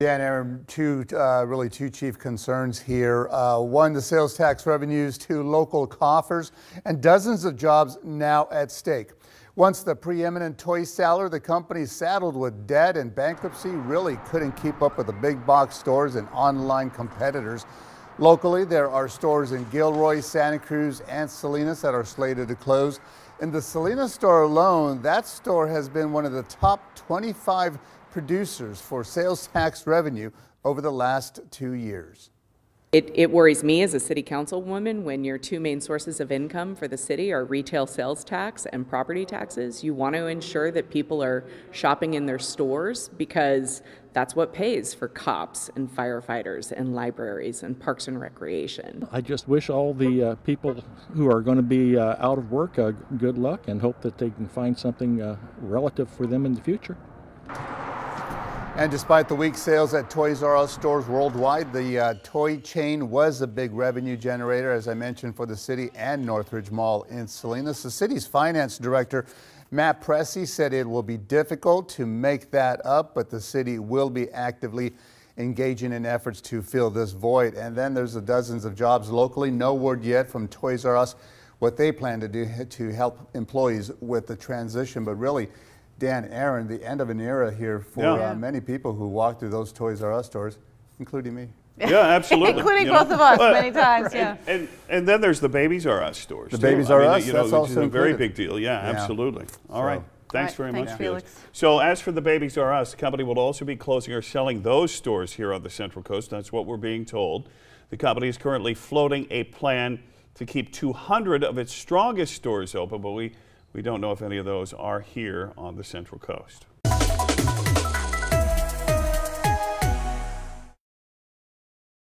Dan, Aaron, two uh, really two chief concerns here. Uh, one, the sales tax revenues, to local coffers, and dozens of jobs now at stake. Once the preeminent toy seller, the company saddled with debt and bankruptcy really couldn't keep up with the big box stores and online competitors. Locally, there are stores in Gilroy, Santa Cruz, and Salinas that are slated to close. In the Salinas store alone, that store has been one of the top 25 producers for sales tax revenue over the last two years. It, it worries me as a city councilwoman when your two main sources of income for the city are retail sales tax and property taxes. You want to ensure that people are shopping in their stores because that's what pays for cops and firefighters and libraries and parks and recreation. I just wish all the uh, people who are going to be uh, out of work uh, good luck and hope that they can find something uh, relative for them in the future. And despite the weak sales at Toys R Us stores worldwide, the uh, toy chain was a big revenue generator, as I mentioned, for the city and Northridge Mall in Salinas. The city's finance director, Matt Pressey, said it will be difficult to make that up, but the city will be actively engaging in efforts to fill this void. And then there's the dozens of jobs locally. No word yet from Toys R Us what they plan to do to help employees with the transition, but really, Dan, Aaron, the end of an era here for Yeah. uh, many people who walk through those Toys R Us stores, including me. Yeah, absolutely. Including you know. both of us many times, yeah. And, and, and then there's the Babies R Us stores. The too. Babies I R mean, Us, you know, that's which is also a very big deal. Yeah, Yeah. absolutely. All right. So- Thanks Right, very thanks, much, Felix. So as for the Babies R Us, the company will also be closing or selling those stores here on the Central Coast. That's what we're being told. The company is currently floating a plan to keep 200 of its strongest stores open, but we, we don't know if any of those are here on the Central Coast.